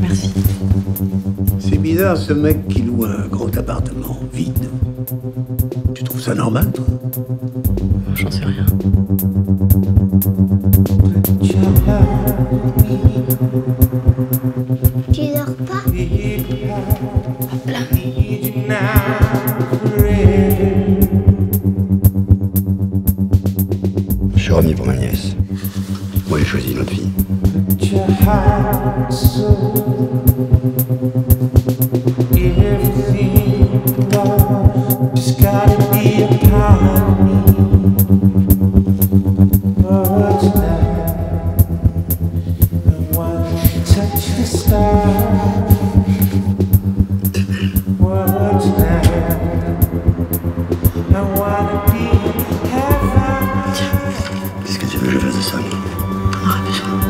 Merci. C'est bizarre ce mec qui loue un grand appartement vide. Tu trouves ça normal, toi? J'en sais rien. Tu dors pas? Je suis revenu pour ma nièce. Moi, j'ai choisi fille. Qu'est-ce que tu Abisan. Abisan.